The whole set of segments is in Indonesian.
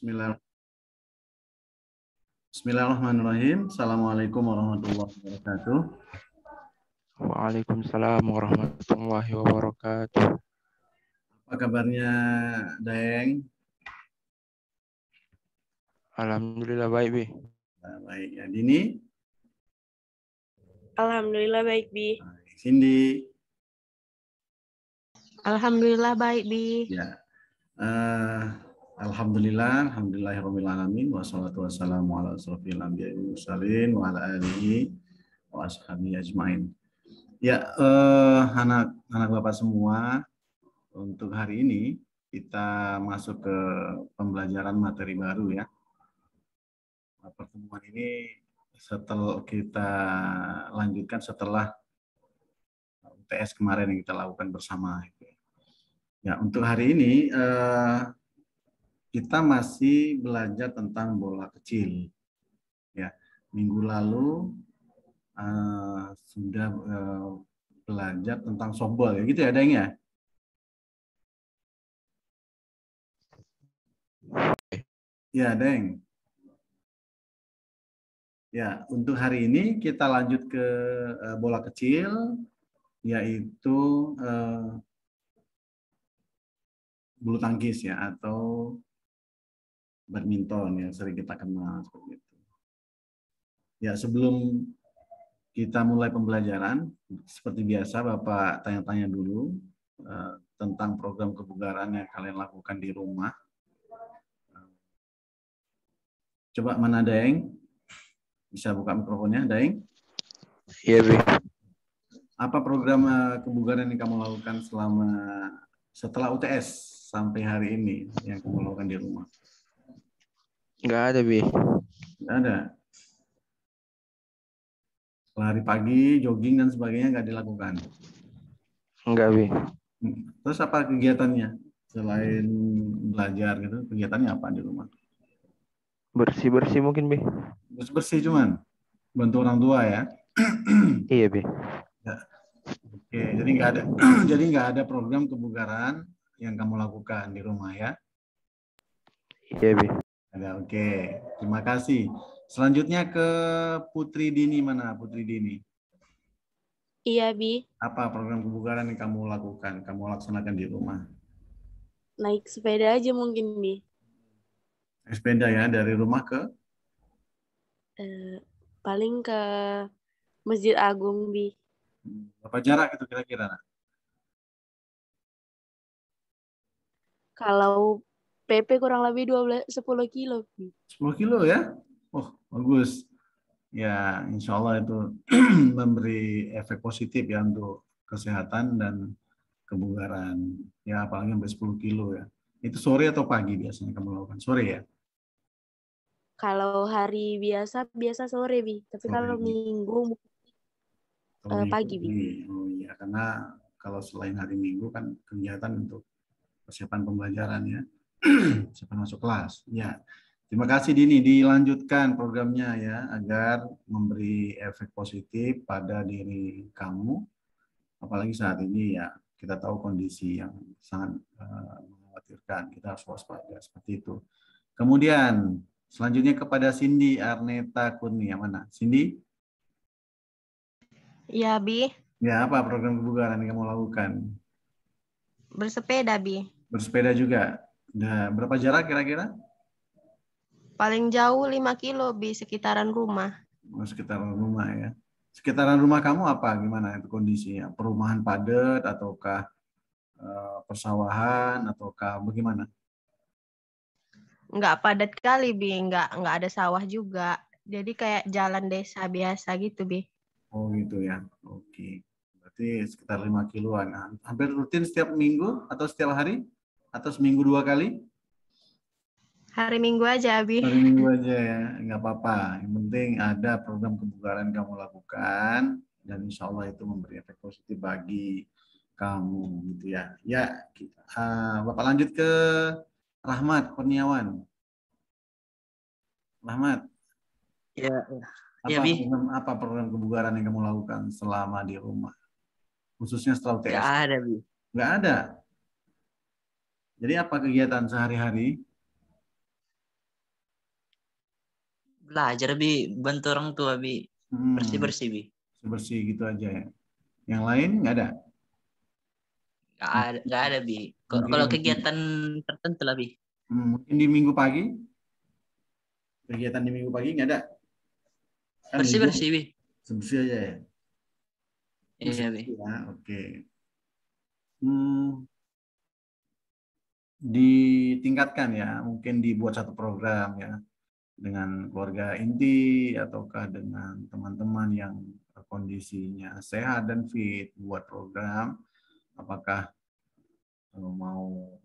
Bismillah. Bismillahirrahmanirrahim. Assalamualaikum warahmatullahi wabarakatuh. Waalaikumsalam warahmatullahi wabarakatuh. Apa kabarnya, Daeng? Alhamdulillah baik, Bi. Baik ya. Dini? Alhamdulillah baik, Bi. Cindy? Alhamdulillah baik, Bi. Ya. Eh, Alhamdulillah, alhamdulillahirrahmanirrahim, wassalatu wassalamu ala anbiya'i mursalin wa ala alihi wa. Ya, eh, anak anak Bapak semua, untuk hari ini kita masuk ke pembelajaran materi baru ya. Nah, Pertemuan ini setelah kita lanjutkan setelah UTS kemarin yang kita lakukan bersama. Ya, untuk hari ini eh, kita masih belajar tentang bola kecil. Ya, minggu lalu uh, sudah uh, belajar tentang softball, ya gitu ya, Deng ya? Ya, Deng. Ya, untuk hari ini kita lanjut ke uh, bola kecil, yaitu uh, bulu tangkis ya, atau badminton yang sering kita kenal seperti itu. Ya, sebelum kita mulai pembelajaran, seperti biasa Bapak tanya-tanya dulu uh, tentang program kebugaran yang kalian lakukan di rumah. Coba mana Daeng? Bisa buka mikrofonnya, Daeng? Iya, Bi. Apa program uh, kebugaran yang kamu lakukan selama setelah UTS sampai hari ini yang kamu lakukan di rumah? Nggak ada, Bi. Nggak ada. Lari pagi, jogging dan sebagainya nggak dilakukan. Enggak, Bi. Terus apa kegiatannya selain belajar gitu? Kegiatannya apa di rumah? Bersih-bersih mungkin, Bi. Terus bersih cuman bantu orang tua ya. Iya, Bi. Oke, jadi nggak ada jadi nggak ada program kebugaran yang kamu lakukan di rumah ya. Iya, Bi. Ada, oke. Terima kasih. Selanjutnya ke Putri Dini mana? Putri Dini. Iya, Bi. Apa program kebugaran yang kamu lakukan? Kamu laksanakan di rumah? Naik sepeda aja mungkin, Bi. Sepeda ya dari rumah ke Eh, paling ke Masjid Agung, Bi. berapa jarak itu kira-kira? Kalau PP kurang lebih 12 10 kilo, Bi. 10 kilo ya? Oh, bagus. Ya, insya Allah itu memberi efek positif ya untuk kesehatan dan kebugaran. Ya, apalagi sampai 10 kilo ya. Itu sore atau pagi biasanya kamu lakukan? Sore ya? Kalau hari biasa biasa sore, Bi. Tapi Sore, kalau minggu Kalau Eh, pagi, Bi. Oh iya, karena kalau selain hari Minggu kan kegiatan untuk persiapan pembelajaran ya. persiapan masuk kelas. Ya. Terima kasih Dini, dilanjutkan programnya ya agar memberi efek positif pada diri kamu. Apalagi saat ini ya kita tahu kondisi yang sangat eh, mengkhawatirkan. Kita harus waspada seperti itu. Kemudian selanjutnya kepada Cindy Arneta Kurnia mana? Cindy? Ya, Bi. Ya, apa program kebugaran yang kamu lakukan? Bersepeda, Bi. Bersepeda juga. Nah, berapa jarak kira-kira? Paling jauh 5 kilo, Bi, sekitaran rumah. Oh, sekitaran rumah ya. Sekitaran rumah kamu apa? Gimana itu kondisinya? Perumahan padat ataukah eh, persawahan ataukah bagaimana? Nggak padat kali, Bi. Nggak, nggak ada sawah juga. Jadi kayak jalan desa biasa gitu, Bi. Oh gitu ya. Oke. Berarti sekitar 5 kiloan. Hampir rutin setiap minggu atau setiap hari? Atau seminggu dua kali? Hari Minggu aja, Bi. Hari minggu aja ya, nggak apa-apa. Yang penting ada program kebugaran kamu lakukan dan insya Allah itu memberi efek positif bagi kamu gitu ya. Ya, kita, ah, Bapak lanjut ke Rahmat Kurniawan. Rahmat, Ya, apa, Ya, Bi. program, apa program kebugaran yang kamu lakukan selama di rumah? Khususnya setelah UTS? nggak ada, Bi. Nggak ada. Jadi apa kegiatan sehari-hari? Belajar bi bantu orang tua bi Hmm, bersih-bersih bi. bersih gitu aja ya. Yang lain nggak ada? Gak ada, gak ada bi. Mungkin- Kalau kegiatan tertentu lah bi. Hmm, mungkin di minggu pagi? Kegiatan di minggu pagi nggak ada? Kan Bersih-bersih bi. Bersih aja ya? Iya bi. Ya, oke. Hmm, ditingkatkan ya, mungkin dibuat satu program ya dengan keluarga inti ataukah dengan teman-teman yang kondisinya sehat dan fit buat program apakah eh, mau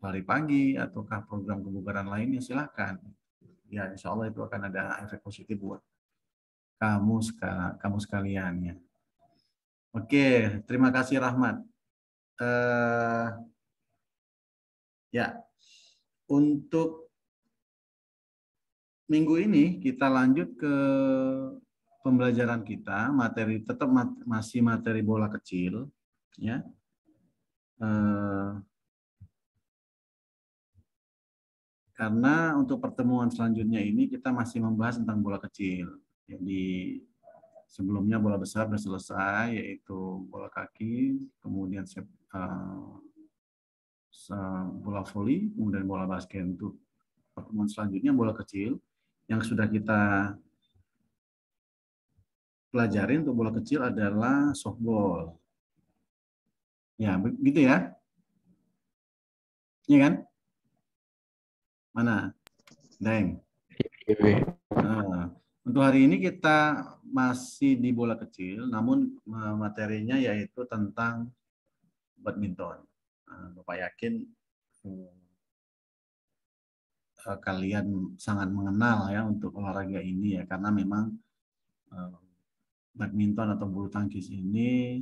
lari pagi ataukah program kebugaran lainnya silahkan. Ya insya Allah itu akan ada efek positif buat kamu sekal kamu sekalian ya. Oke terima kasih Rahmat. Eh ya untuk minggu ini kita lanjut ke pembelajaran kita materi tetap mat- masih materi bola kecil ya. Eh, karena untuk pertemuan selanjutnya ini kita masih membahas tentang bola kecil. Jadi sebelumnya bola besar sudah selesai yaitu bola kaki kemudian eh, bola voli kemudian bola basket untuk pertemuan selanjutnya bola kecil yang sudah kita pelajari untuk bola kecil adalah softball. Ya, begitu ya? Iya kan? Mana? Deng. Nah, untuk hari ini kita masih di bola kecil, namun eh, materinya yaitu tentang badminton. Nah, Bapak yakin eh, eh, kalian sangat mengenal ya untuk olahraga ini ya, karena memang eh, badminton atau bulu tangkis ini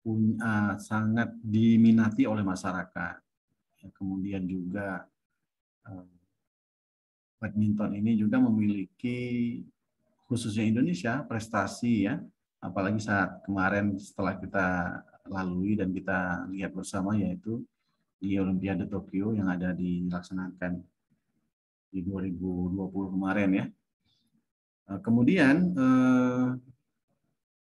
punya sangat diminati oleh masyarakat. Ya, Kemudian juga eh, badminton ini juga memiliki khususnya Indonesia prestasi ya apalagi saat kemarin setelah kita lalui dan kita lihat bersama yaitu di Olimpiade Tokyo yang ada dilaksanakan di 2020 kemarin ya. Eh, Kemudian eh,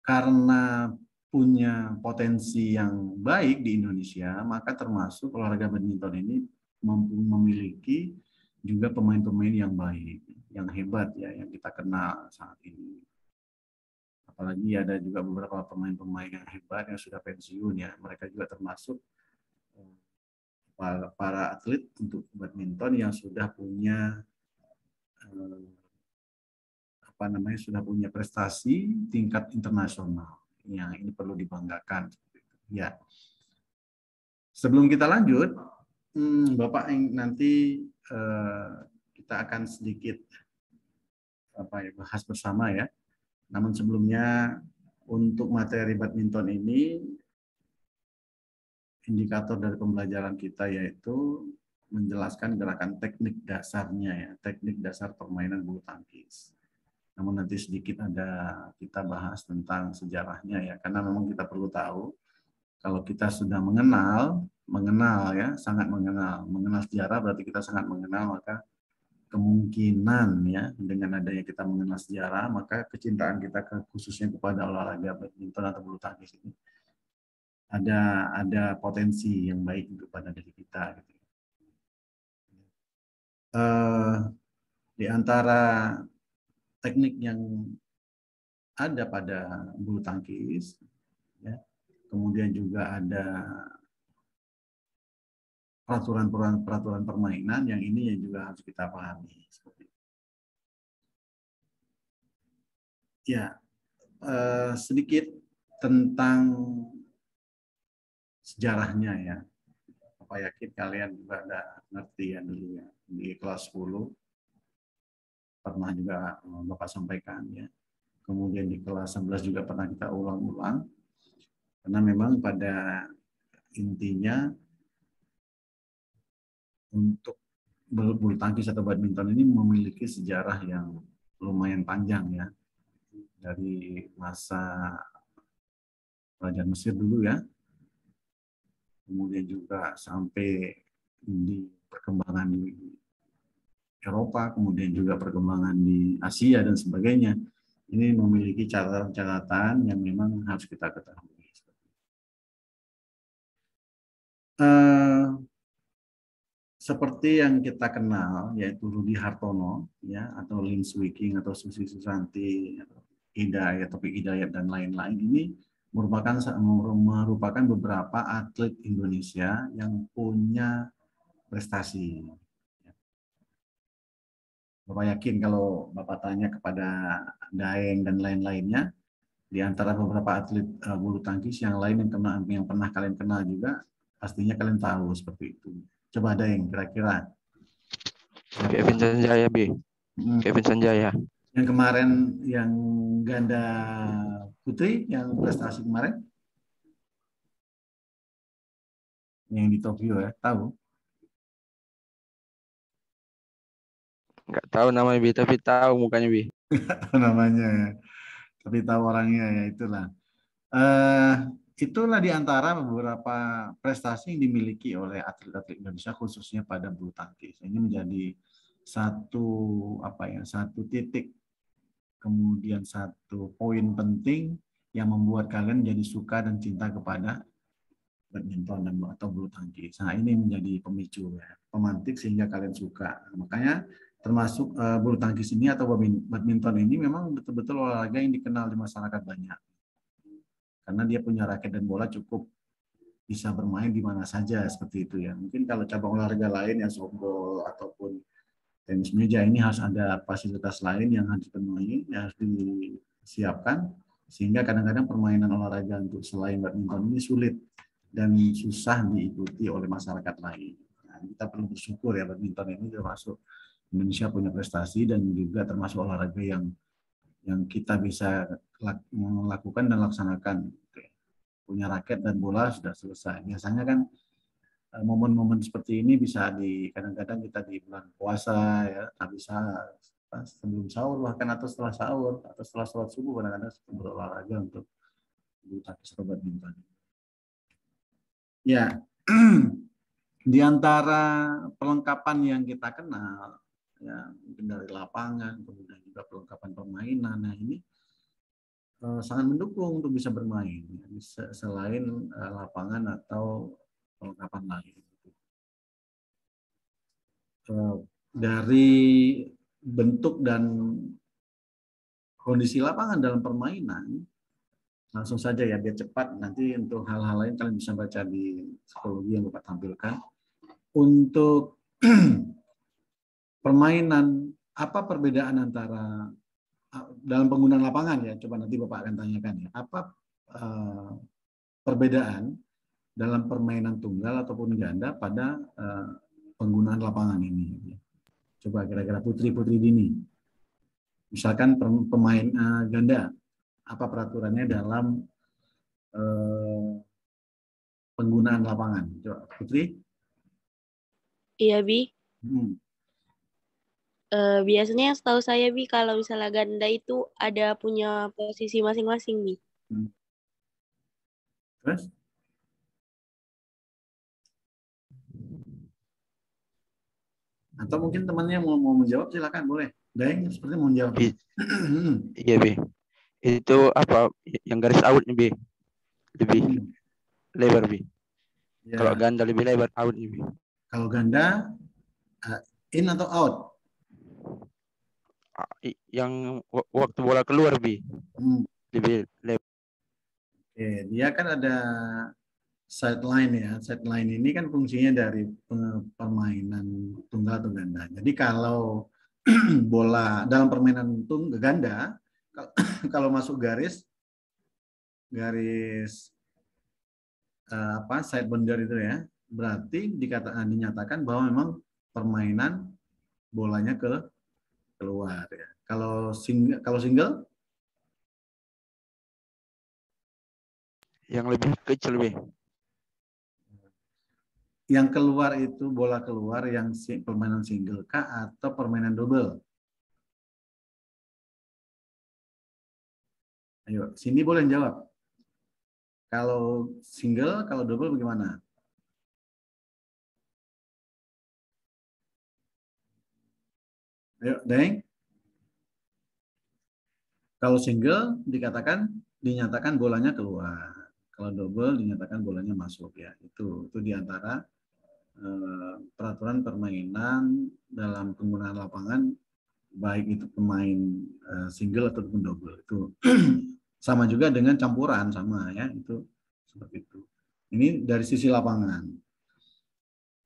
karena punya potensi yang baik di Indonesia, maka termasuk olahraga badminton ini mem- memiliki juga pemain-pemain yang baik, yang hebat ya, yang kita kenal saat ini. Apalagi ada juga beberapa pemain-pemain yang hebat yang sudah pensiun ya, mereka juga termasuk eh, para, para atlet untuk badminton yang sudah punya eh, apa namanya sudah punya prestasi tingkat internasional yang ini perlu dibanggakan. Ya. Sebelum kita lanjut, hmm, Bapak nanti eh, kita akan sedikit apa ya bahas bersama ya. Namun sebelumnya untuk materi badminton ini indikator dari pembelajaran kita yaitu menjelaskan gerakan teknik dasarnya ya, teknik dasar permainan bulu tangkis. Namun nanti sedikit ada kita bahas tentang sejarahnya ya, karena memang kita perlu tahu kalau kita sudah mengenal, mengenal ya, sangat mengenal, mengenal sejarah berarti kita sangat mengenal maka kemungkinan ya dengan adanya kita mengenal sejarah maka kecintaan kita ke, khususnya kepada olahraga badminton atau bulu tangkis ini ada ada potensi yang baik untuk pada diri kita gitu. Eh, di antara teknik yang ada pada bulu tangkis, ya, kemudian juga ada peraturan-peraturan peraturan permainan yang ini yang juga harus kita pahami. Ya, eh, sedikit tentang sejarahnya ya. Apa yakin kalian juga ada ngerti ya dulu ya di kelas 10 pernah juga eh, Bapak sampaikan ya. Kemudian di kelas 11 juga pernah kita ulang-ulang. Karena memang pada intinya untuk bulu tangkis atau badminton ini memiliki sejarah yang lumayan panjang ya. Dari masa Kerajaan Mesir dulu ya. Kemudian juga sampai di perkembangan di Eropa, kemudian juga perkembangan di Asia dan sebagainya. Ini memiliki catatan-catatan yang memang harus kita ketahui. Eh, seperti yang kita kenal yaitu Rudi Hartono ya atau Lin Swiking atau Susi Susanti Hidayat Topik Hidayat dan lain-lain ini merupakan merupakan beberapa atlet Indonesia yang punya prestasi. Bapak yakin kalau Bapak tanya kepada Daeng dan lain-lainnya, di antara beberapa atlet uh, bulu tangkis yang lain yang pernah kalian kenal juga, pastinya kalian tahu seperti itu. Coba ada yang kira-kira. Kevin Sanjaya B. Hmm. Kevin Sanjaya. Yang kemarin yang ganda putri yang prestasi kemarin? Yang di Tokyo ya, tahu? Enggak tahu namanya Bi, tapi tahu mukanya Bi. namanya ya. Tapi tahu orangnya ya itulah. Uh, itulah di antara beberapa prestasi yang dimiliki oleh atlet-atlet Indonesia khususnya pada bulu tangkis. Ini menjadi satu apa ya satu titik kemudian satu poin penting yang membuat kalian jadi suka dan cinta kepada badminton dan atau bulu tangkis. Nah ini menjadi pemicu ya, pemantik sehingga kalian suka. Makanya termasuk uh, bulu tangkis ini atau badminton ini memang betul-betul olahraga yang dikenal di masyarakat banyak karena dia punya raket dan bola cukup bisa bermain di mana saja seperti itu ya. Mungkin kalau cabang olahraga lain yang softball ataupun tenis meja ini harus ada fasilitas lain yang harus dipenuhi, yang harus disiapkan sehingga kadang-kadang permainan olahraga untuk selain badminton ini sulit dan susah diikuti oleh masyarakat lain. Nah, kita perlu bersyukur ya badminton ini termasuk Indonesia punya prestasi dan juga termasuk olahraga yang yang kita bisa melakukan dan laksanakan. Punya raket dan bola sudah selesai. Biasanya kan eh, momen-momen seperti ini bisa di kadang-kadang kita di bulan puasa ya, bisa sebelum sahur bahkan atau setelah sahur atau setelah sholat subuh kadang-kadang berolahraga untuk bulu tangkis atau. Ya, di antara perlengkapan yang kita kenal ya mungkin dari lapangan kemudian juga perlengkapan permainan nah ini uh, sangat mendukung untuk bisa bermain ya, selain uh, lapangan atau perlengkapan lain. Uh, dari bentuk dan kondisi lapangan dalam permainan langsung saja ya biar cepat. Nanti untuk hal-hal lain kalian bisa baca di psikologi yang Bapak tampilkan. Untuk permainan apa perbedaan antara dalam penggunaan lapangan ya coba nanti bapak akan tanyakan ya. Apa uh, perbedaan dalam permainan tunggal ataupun ganda pada uh, penggunaan lapangan ini? Coba kira-kira putri putri dini. Misalkan pemain uh, ganda apa peraturannya dalam uh, penggunaan lapangan? Coba putri? Iya bi. Hmm Uh, biasanya yang setahu saya Bi kalau misalnya ganda itu ada punya posisi masing-masing Bi. Hmm. Terus? Atau mungkin temannya mau mau menjawab silakan boleh. Daeng seperti mau menjawab. iya Bi. Itu apa yang garis outnya Bi? Lebih hmm. lebar Bi. Ya. Kalau ganda lebih lebar out Bi. Kalau ganda uh, in atau out? Yang waktu bola keluar bi hmm. lebih lebar. Oke, dia kan ada sideline ya. Sideline ini kan fungsinya dari permainan tunggal atau ganda. Jadi kalau bola dalam permainan tunggal ganda, kalau masuk garis garis uh, apa side boundary itu ya, berarti dikatakan dinyatakan bahwa memang permainan bolanya ke keluar ya. Kalau single kalau single yang lebih kecil lebih. Yang keluar itu bola keluar yang permainan single kah atau permainan double? Ayo, sini boleh jawab. Kalau single, kalau double bagaimana? Ayo, Deng. Kalau single dikatakan dinyatakan bolanya keluar. Kalau double dinyatakan bolanya masuk ya. Itu itu di antara eh, peraturan permainan dalam penggunaan lapangan baik itu pemain eh, single ataupun double itu sama juga dengan campuran sama ya itu seperti itu. Ini dari sisi lapangan.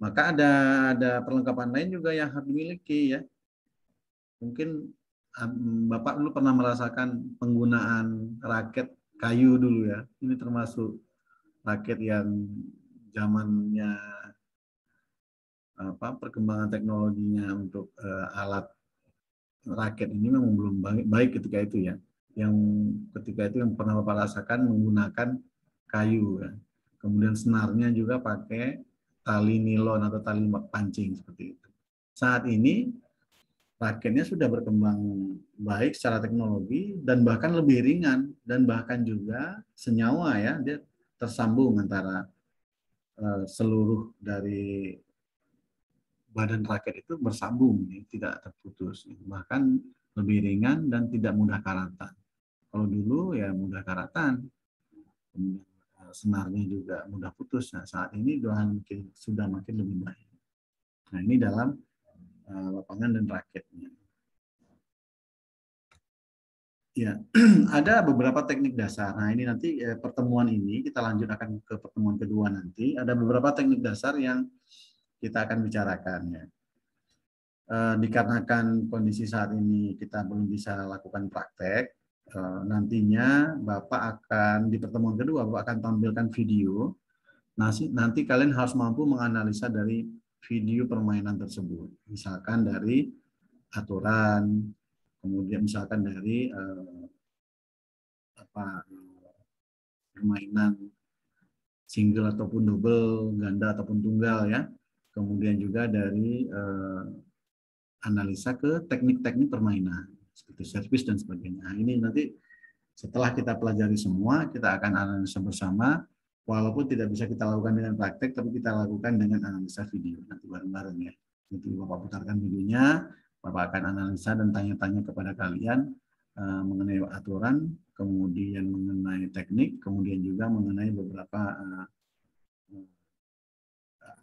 Maka ada ada perlengkapan lain juga yang harus dimiliki ya. Mungkin Bapak dulu pernah merasakan penggunaan raket kayu dulu ya. Ini termasuk raket yang zamannya apa perkembangan teknologinya untuk uh, alat raket ini memang belum baik, baik ketika itu ya. Yang ketika itu yang pernah Bapak rasakan menggunakan kayu ya. Kemudian senarnya juga pakai tali nilon atau tali pancing seperti itu. Saat ini raketnya sudah berkembang baik secara teknologi dan bahkan lebih ringan dan bahkan juga senyawa ya dia tersambung antara uh, seluruh dari badan raket itu bersambung ya, tidak terputus. Bahkan lebih ringan dan tidak mudah karatan. Kalau dulu ya mudah karatan eh, senarnya juga mudah putus. Nah saat ini doang mungkin sudah makin lebih baik. Nah ini dalam Eh, lapangan dan raketnya. Ya, ada beberapa teknik dasar. Nah, ini nanti eh, pertemuan ini kita lanjut akan ke pertemuan kedua nanti. Ada beberapa teknik dasar yang kita akan bicarakan ya. Eh, dikarenakan kondisi saat ini kita belum bisa lakukan praktek, eh, nantinya Bapak akan di pertemuan kedua Bapak akan tampilkan video. Nanti, nanti kalian harus mampu menganalisa dari video permainan tersebut. Misalkan dari aturan, kemudian misalkan dari eh, apa permainan single ataupun double, ganda ataupun tunggal ya. Kemudian juga dari eh, analisa ke teknik-teknik permainan seperti servis dan sebagainya. Nah, ini nanti setelah kita pelajari semua, kita akan analisa bersama walaupun tidak bisa kita lakukan dengan praktek, tapi kita lakukan dengan analisa video nanti bareng-bareng ya. Nanti Bapak putarkan videonya, Bapak akan analisa dan tanya-tanya kepada kalian uh, mengenai aturan, kemudian mengenai teknik, kemudian juga mengenai beberapa uh,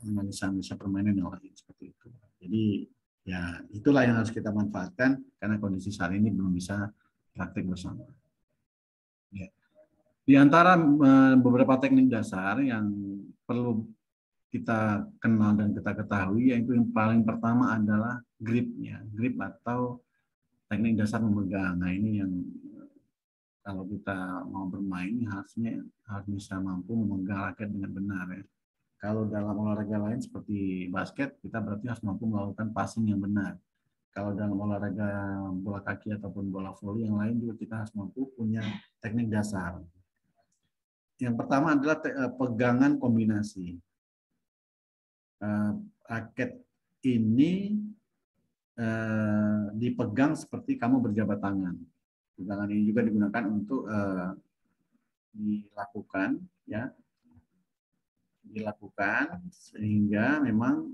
analisa-analisa permainan yang lain seperti itu. Jadi ya itulah yang harus kita manfaatkan karena kondisi saat ini belum bisa praktek bersama. Di antara beberapa teknik dasar yang perlu kita kenal dan kita ketahui, yaitu yang paling pertama adalah gripnya, grip atau teknik dasar memegang. Nah ini yang kalau kita mau bermain harusnya harus bisa mampu memegang raket dengan benar ya. Kalau dalam olahraga lain seperti basket, kita berarti harus mampu melakukan passing yang benar. Kalau dalam olahraga bola kaki ataupun bola voli yang lain juga kita harus mampu punya teknik dasar. Yang pertama adalah eh, pegangan kombinasi. Eh, raket ini eh, dipegang seperti kamu berjabat tangan. Pegangan ini juga digunakan untuk dilakukan, ya, dilakukan sehingga memang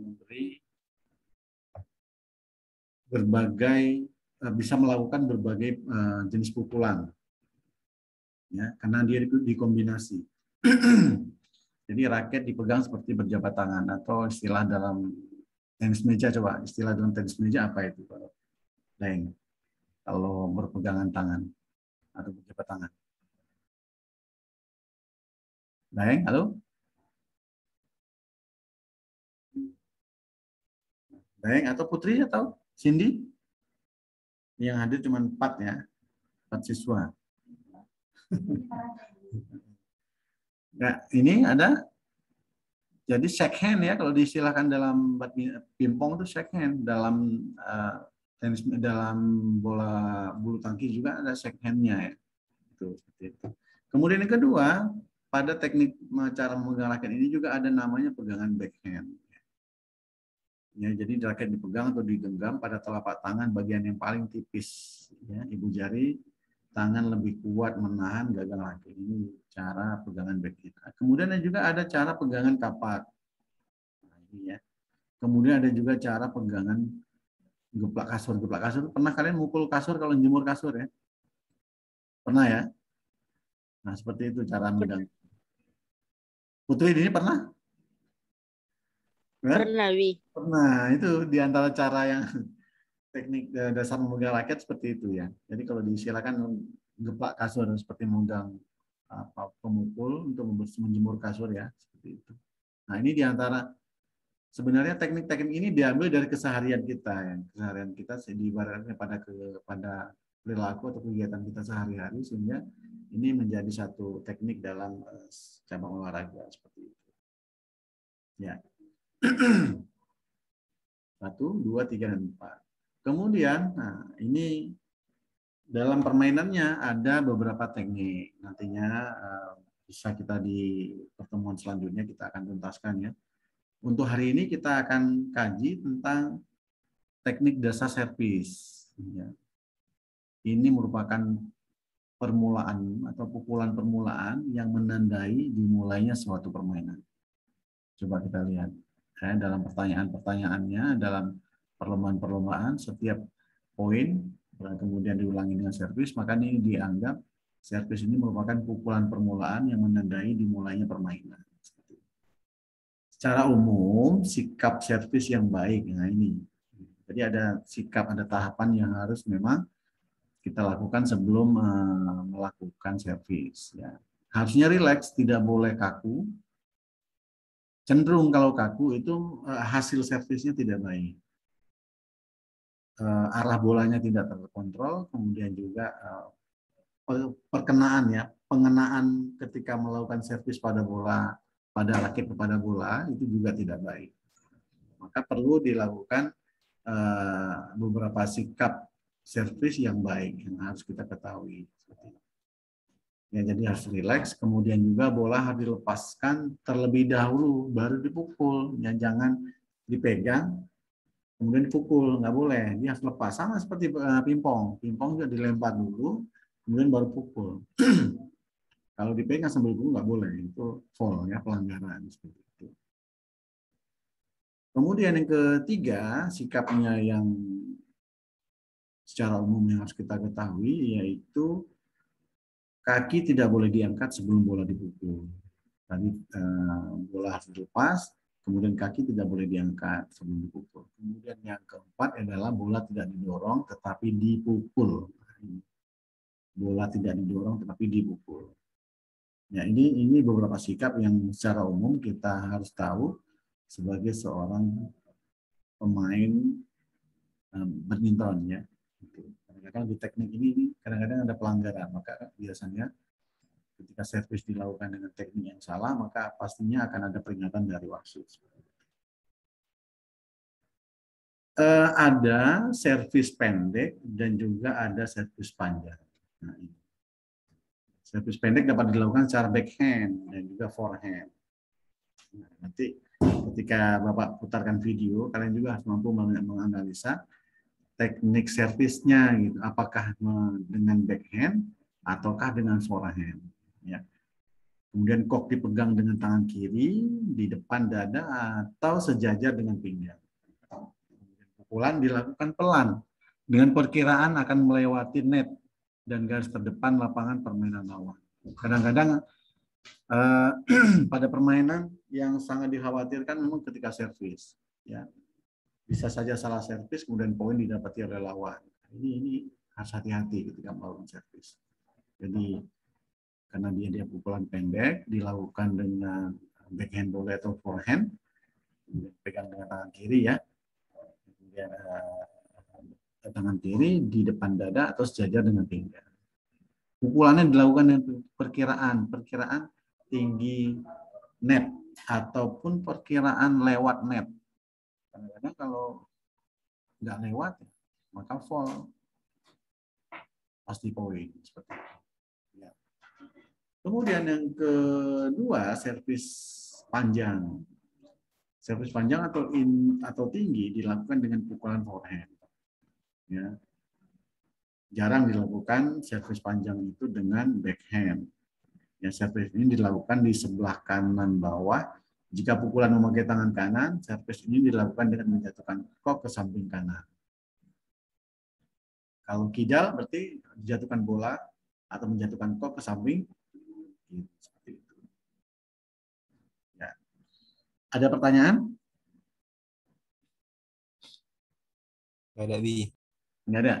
memberi berbagai bisa melakukan berbagai jenis pukulan ya karena dia dikombinasi. Jadi raket dipegang seperti berjabat tangan atau istilah dalam tenis meja coba istilah dalam tenis meja apa itu Leng? Kalau berpegangan tangan atau berjabat tangan. Leng, halo? Leng atau Putri atau Cindy? Yang hadir cuma empat ya, empat siswa. Nah, ini ada. Jadi shake hand ya kalau diistilahkan dalam pingpong itu shake hand dalam uh, tenis dalam bola bulu tangkis juga ada shake handnya ya. Itu itu. Kemudian yang kedua pada teknik cara raket ini juga ada namanya pegangan backhand. Ya jadi raket dipegang atau digenggam pada telapak tangan bagian yang paling tipis ya ibu jari tangan lebih kuat menahan gagal raket. Ini cara pegangan back kita. Kemudian juga ada cara pegangan kapak. Nah, ini ya. Kemudian ada juga cara pegangan geplak kasur, geplak kasur. Pernah kalian mukul kasur kalau jemur kasur ya? Pernah ya? Nah, seperti itu cara megang. Putri ini pernah? Pernah, Wi. Pernah. Itu di antara cara yang teknik eh, dasar memegang raket seperti itu ya. Jadi kalau disilakan geplak kasur seperti memegang apa pemukul untuk menjemur kasur ya, seperti itu. Nah, ini di antara sebenarnya teknik-teknik ini diambil dari keseharian kita ya. Keseharian kita diibaratkan pada kepada perilaku atau kegiatan kita sehari-hari sehingga ini menjadi satu teknik dalam uh, cabang olahraga seperti itu. Ya. Satu, dua, tiga, dan empat. Kemudian, nah ini dalam permainannya ada beberapa teknik. Nantinya uh, bisa kita di pertemuan selanjutnya kita akan tuntaskan ya. Untuk hari ini kita akan kaji tentang teknik dasar servis. Ya. Ini merupakan permulaan atau pukulan permulaan yang menandai dimulainya suatu permainan. Coba kita lihat ya, dalam pertanyaan-pertanyaannya dalam perlombaan-perlombaan setiap poin kemudian diulangi dengan servis maka ini dianggap servis ini merupakan pukulan permulaan yang menandai dimulainya permainan. Secara umum sikap servis yang baik nah ini. Jadi ada sikap ada tahapan yang harus memang kita lakukan sebelum uh, melakukan servis. Ya. Harusnya rileks, tidak boleh kaku. Cenderung kalau kaku itu uh, hasil servisnya tidak baik. Uh, arah bolanya tidak terkontrol, kemudian juga uh, perkenaan ya, pengenaan ketika melakukan servis pada bola, pada rakit kepada bola itu juga tidak baik. Maka perlu dilakukan uh, beberapa sikap servis yang baik yang harus kita ketahui. Ya, jadi harus rileks, kemudian juga bola harus dilepaskan terlebih dahulu, baru dipukul. Ya, jangan dipegang, kemudian dipukul, nggak boleh. Dia harus lepas, sama seperti uh, pingpong. Pingpong juga dilempar dulu, kemudian baru pukul. Kalau dipegang sambil pukul nggak boleh, itu foul ya pelanggaran seperti itu. Kemudian yang ketiga, sikapnya yang secara umum yang harus kita ketahui yaitu kaki tidak boleh diangkat sebelum bola dipukul. Tadi eh, bola harus dilepas, kemudian kaki tidak boleh diangkat sebelum dipukul. Kemudian yang keempat adalah bola tidak didorong tetapi dipukul. Bola tidak didorong tetapi dipukul. Ya, ini ini beberapa sikap yang secara umum kita harus tahu sebagai seorang pemain um, badminton ya. Kadang-kadang di teknik ini kadang-kadang ada pelanggaran, maka biasanya ketika servis dilakukan dengan teknik yang salah, maka pastinya akan ada peringatan dari wasit. Uh, ada servis pendek dan juga ada servis panjang. Nah. Servis pendek dapat dilakukan secara backhand dan juga forehand. Nah, nanti ketika Bapak putarkan video, kalian juga harus mampu menganalisa teknik servisnya gitu apakah dengan backhand ataukah dengan forehand ya kemudian kok dipegang dengan tangan kiri di depan dada atau sejajar dengan pinggang pukulan dilakukan pelan dengan perkiraan akan melewati net dan garis terdepan lapangan permainan lawan kadang-kadang eh, pada permainan yang sangat dikhawatirkan memang ketika servis ya bisa saja salah servis kemudian poin didapati oleh lawan. Ini ini harus hati-hati ketika melakukan servis. Jadi karena dia dia pukulan pendek dilakukan dengan backhand volley atau forehand, pegang dengan tangan kiri ya, kemudian uh, tangan kiri di depan dada atau sejajar dengan pinggang. Pukulannya dilakukan dengan perkiraan, perkiraan tinggi net ataupun perkiraan lewat net kadang-kadang kalau nggak lewat maka fall pasti poin seperti itu. Kemudian yang kedua servis panjang. Servis panjang atau in atau tinggi dilakukan dengan pukulan forehand. Ya. Jarang dilakukan servis panjang itu dengan backhand. Ya, servis ini dilakukan di sebelah kanan bawah jika pukulan memakai tangan kanan, servis ini dilakukan dengan menjatuhkan kok ke samping kanan. Kalau kidal berarti dijatuhkan bola atau menjatuhkan kok ke samping. Seperti itu. Ya. Ada pertanyaan? Gak ada, Bi. Nggak ada.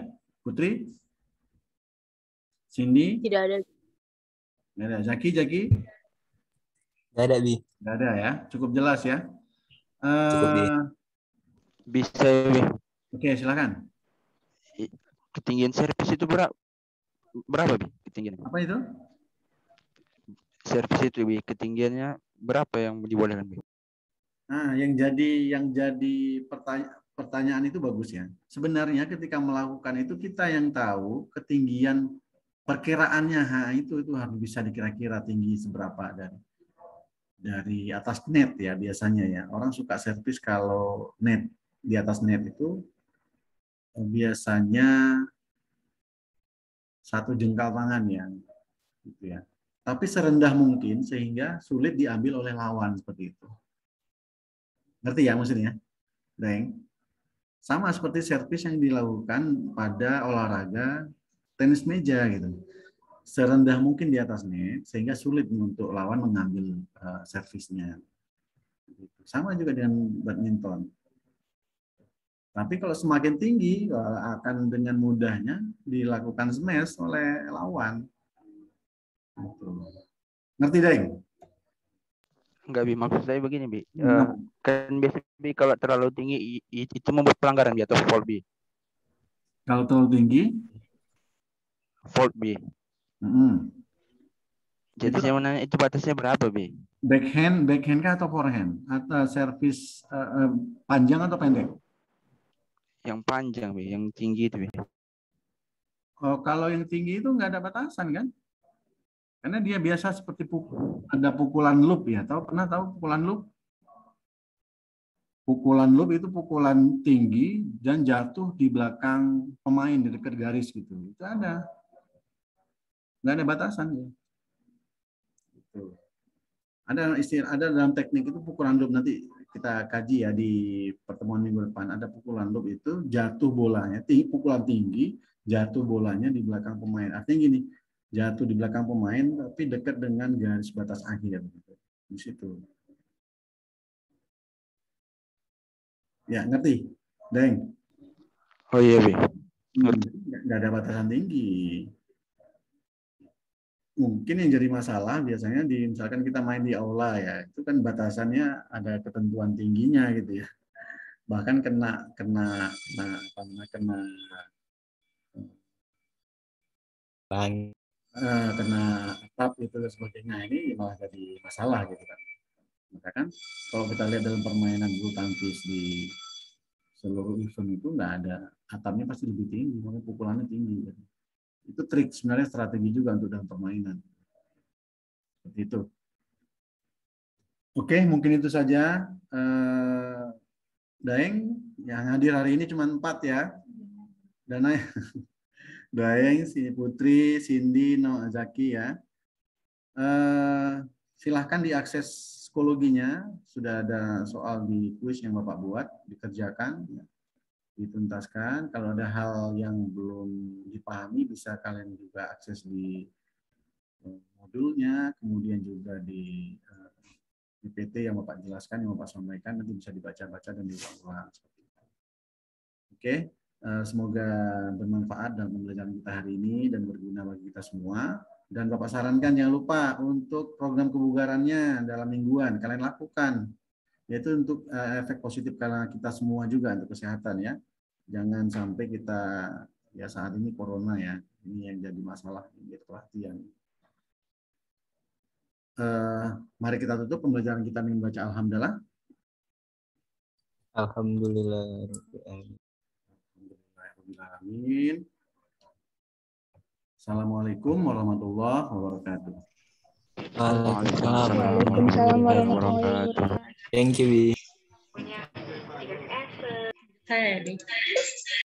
Putri? Cindy? Tidak ada. Nggak ada. Zaki, Zaki? Gak ada, Bi. Nggak ada ya. Cukup jelas ya. Cukup, Bi. Eh, Bisa Bi. Oke, silakan. Ketinggian servis itu berapa? Berapa Bi ketinggian? Apa itu? Servis itu Bi ketinggiannya berapa yang dibolehkan? Nah, yang jadi yang jadi pertanyaan pertanyaan itu bagus ya. Sebenarnya ketika melakukan itu kita yang tahu ketinggian perkiraannya ha, itu itu harus bisa dikira-kira tinggi seberapa dari dari atas net ya biasanya ya. Orang suka servis kalau net di atas net itu biasanya satu jengkal tangan ya gitu ya. Tapi serendah mungkin sehingga sulit diambil oleh lawan seperti itu. Ngerti ya maksudnya? Deng. Sama seperti servis yang dilakukan pada olahraga tenis meja gitu. Serendah mungkin di atas net sehingga sulit untuk lawan mengambil uh, servisnya. Sama juga dengan badminton. Tapi kalau semakin tinggi eh, akan dengan mudahnya dilakukan smash oleh lawan. Gitu. Ngerti, Deng? Enggak Bi, maksud saya begini Bi. Eh, Nah, kan biasanya Bi kalau terlalu tinggi itu membuat pelanggaran Bi atau fault Bi. kalau terlalu tinggi, Fault Bi. mm, Jadi Itu- saya mau nanya itu batasnya berapa Bi? backhand, backhand kah atau forehand? Atau servis eh, eh, panjang atau pendek? Yang panjang Bi, yang tinggi itu Bi. Oh, kalau yang tinggi itu nggak ada batasan kan? Karena dia biasa seperti pukul, ada pukulan loop ya. Tahu pernah tahu pukulan loop? Pukulan loop itu pukulan tinggi dan jatuh di belakang pemain di dekat garis gitu. Itu ada. Nggak ada batasan ya. Gitu. Ada istilah ada dalam teknik itu pukulan loop nanti kita kaji ya di pertemuan minggu depan. Ada pukulan loop itu jatuh bolanya, tinggi, pukulan tinggi, jatuh bolanya di belakang pemain. Artinya gini, jatuh di belakang pemain tapi dekat dengan garis batas akhir. gitu. Di situ. Ya, ngerti? Deng. Oh iya Bi. Hmm, nggak ada batasan tinggi. Mungkin yang jadi masalah biasanya di misalkan kita main di aula ya, itu kan batasannya ada ketentuan tingginya gitu ya. Bahkan kena kena kena apa namanya, kena Bang. Eh, kena atap itu dan sebagainya ini malah jadi masalah gitu kan. Maka kan kalau kita lihat dalam permainan bulu tangkis di seluruh event itu nggak ada atapnya pasti lebih tinggi, makanya pukulannya tinggi. Gitu. Itu trik sebenarnya strategi juga untuk dalam permainan. Seperti itu. Oke, mungkin itu saja. Eh, Daeng yang hadir hari ini cuma empat ya. Dana Daeng, si Putri, Cindy, No, Zaki ya. Eh, silahkan diakses psikologinya. Sudah ada soal di kuis yang Bapak buat, dikerjakan, ya. dituntaskan. Kalau ada hal yang belum dipahami, bisa kalian juga akses di eh, modulnya, kemudian juga di eh, PPT yang Bapak jelaskan, yang Bapak sampaikan, nanti bisa dibaca-baca dan diulang-ulang. Oke, eh, semoga bermanfaat dalam pembelajaran kita hari ini dan berguna bagi kita semua. Dan Bapak sarankan jangan lupa untuk program kebugarannya dalam mingguan kalian lakukan. Yaitu untuk eh, efek positif karena kita semua juga untuk kesehatan ya. Jangan sampai kita ya saat ini corona ya. Ini yang jadi masalah ini perhatian. Eh, mari kita tutup pembelajaran kita dengan baca alhamdulillah. Alhamdulillah. Alhamdulillahirrahmanirrahim. Assalamualaikum warahmatullahi wabarakatuh. Waalaikumsalam. Waalaikumsalam warahmatullahi wabarakatuh. Thank you, Bi. Saya.